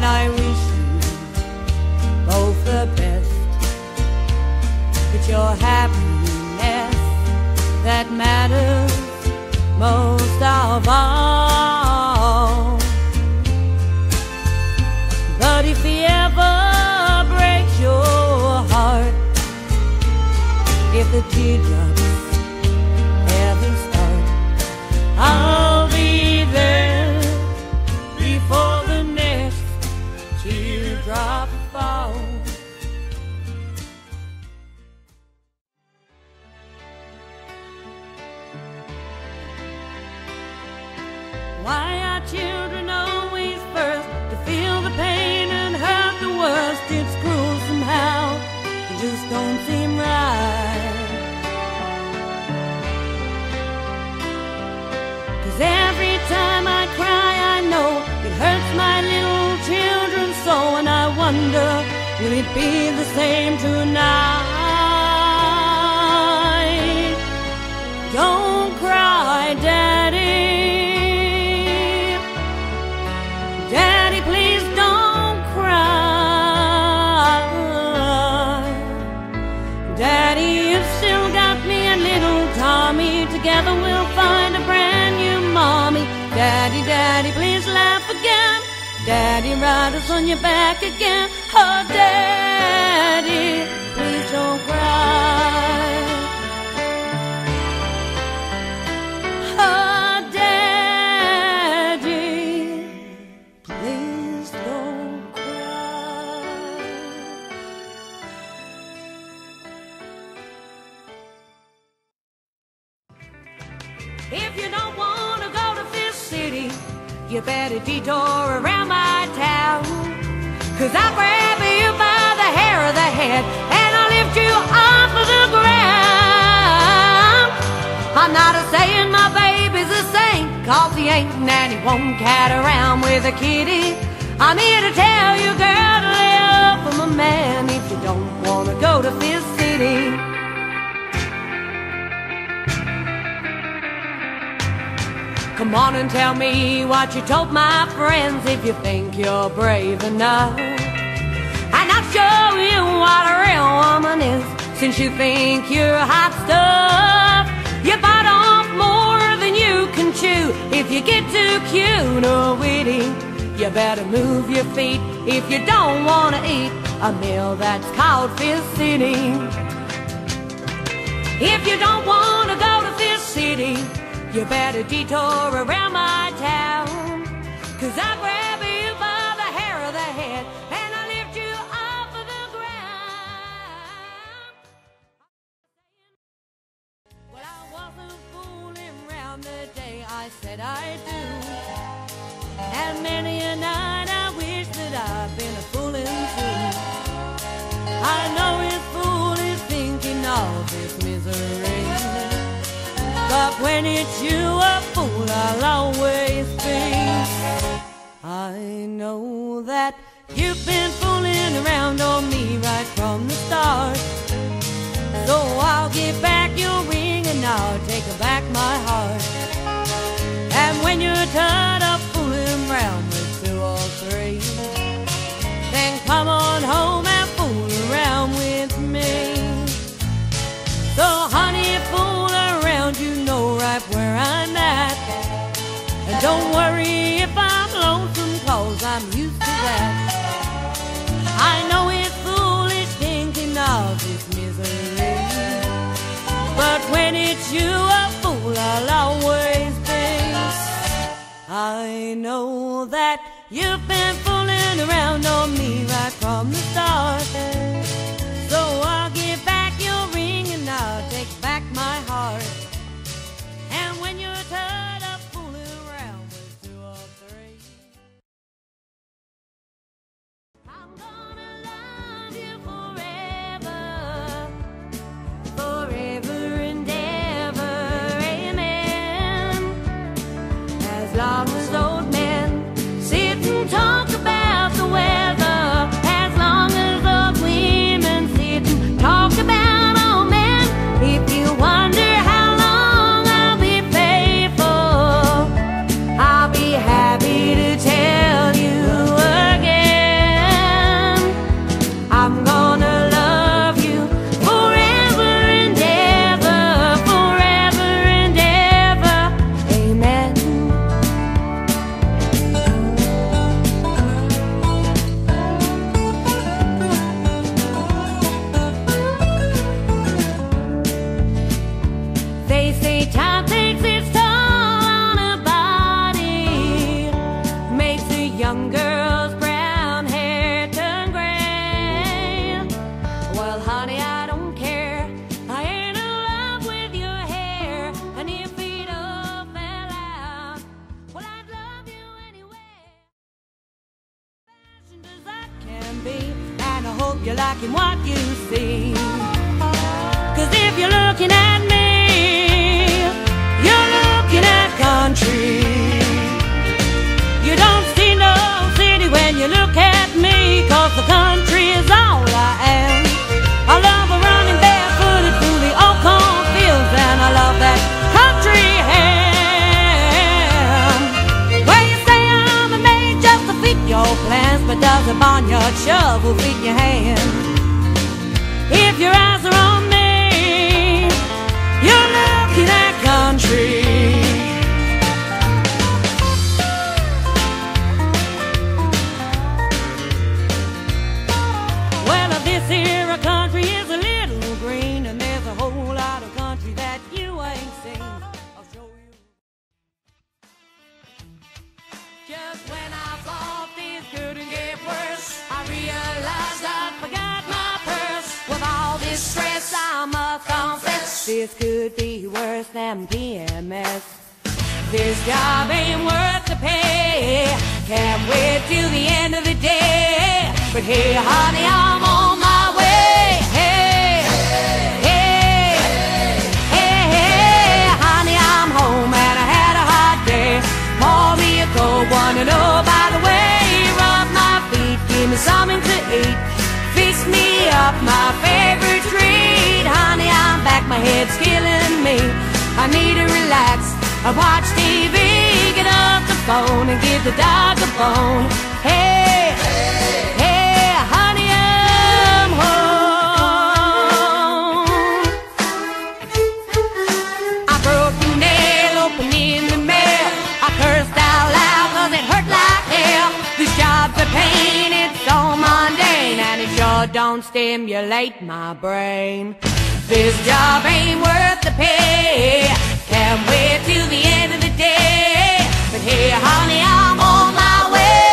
then I wish you both the best. It's your happiness that matters most of all. Teardrop wonder, will it be the same tonight? Don't Daddy, ride us on your back again. Oh, Daddy, better detour around my town. Cause I'll grab you by the hair of the head and I'll lift you off of the ground. I'm not a saying my baby's a saint, cause he ain't and he won't cat around with a kitty. I'm here to tell you, girl, to off from a man if you don't want to go to Fist City. Come on and tell me what you told my friends if you think you're brave enough. And I'll show you what a real woman is since you think you're hot stuff. You bite off more than you can chew if you get too cute or witty. You better move your feet if you don't want to eat a meal that's called Fist City. If you don't want to go to Fist City, you better detour around my town. Cause I grab you by the hair of the head and I lift you off of the ground. Well, I wasn't fooling around the day I said I do. And many when it's you, a fool I'll always be. I know that you've been fooling around on me right from the start. So I'll give back your ring and I'll take back my heart. And when you're tired Don't worry if I'm lonesome, cause I'm used to that. I know it's foolish thinking of this misery. But when it's you, a fool I'll always be. I know that you've been fooling around on me right from the start. Well, honey, I shovel in your hand. hey, honey, I'm on my way. Hey, hey, hey, hey, honey, I'm home and I had a hot day. Pour me a cold one and oh, by the way, rub my feet, give me something to eat. Fix me up my favorite treat. Honey, I'm back, my head's killing me. I need to relax, I watch TV, get off the phone and give the dog a bone. Hey. don't stimulate my brain. This job ain't worth the pay. Can't wait till the end of the day. But hey, honey, I'm on my way.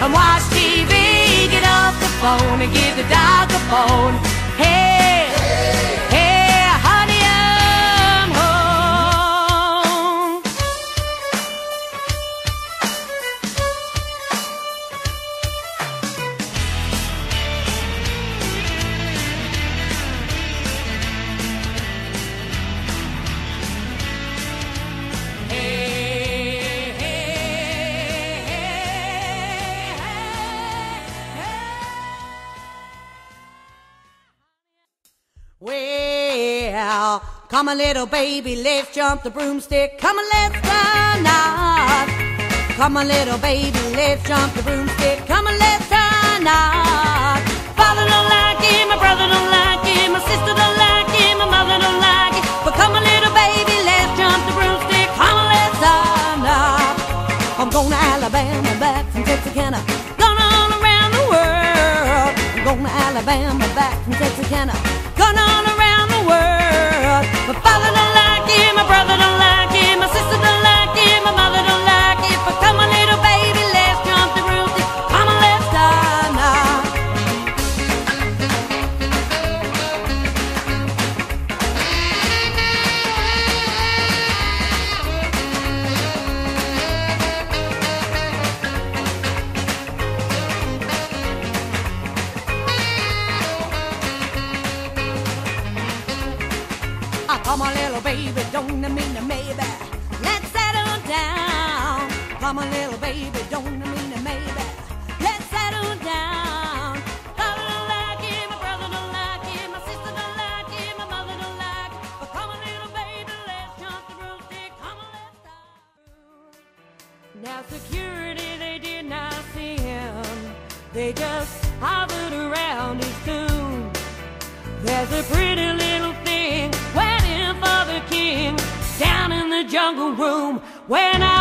and watch TV. Get off the phone and give the dog a bone. Hey. Come on, little baby, let's jump the broomstick. Come on, let's run off. Come on, little baby, let's jump the broomstick. Come on, let's They just hovered around it soon. There's a pretty little thing waiting for the king down in the jungle room when I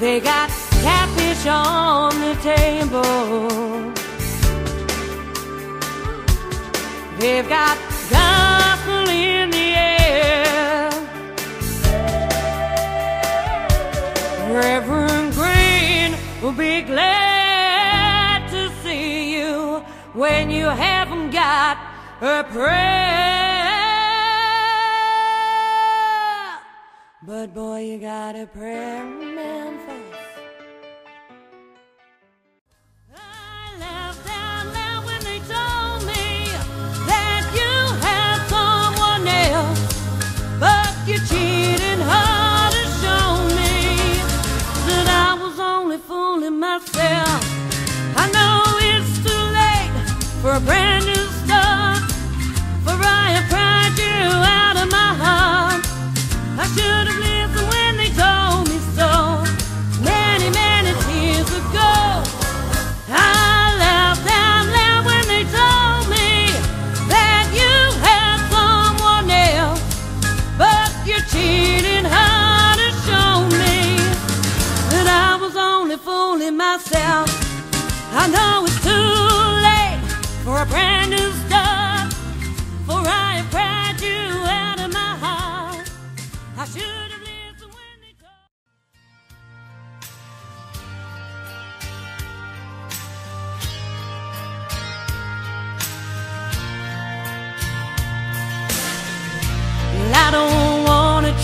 They got catfish on the table. They've got gospel in the air. Reverend Green will be glad to see you when you haven't got a prayer. But boy, you got a prayer man for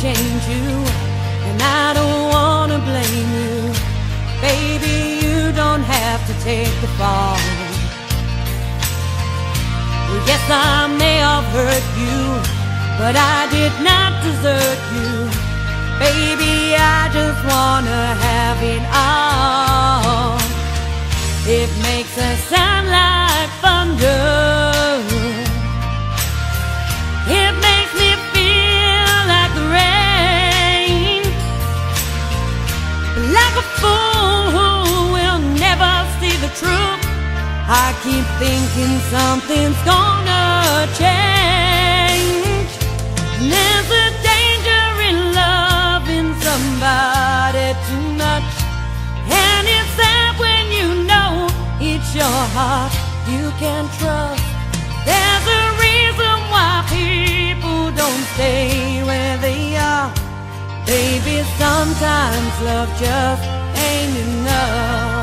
change you, and I don't wanna blame you. Baby, you don't have to take the fall. Well, yes, I may have hurt you, but I did not desert you. Baby, I just wanna have it all. I keep thinking something's gonna change. There's a danger in loving somebody too much. And it's sad when you know it's your heart you can't trust. There's a reason why people don't stay where they are. Baby, sometimes love just ain't enough.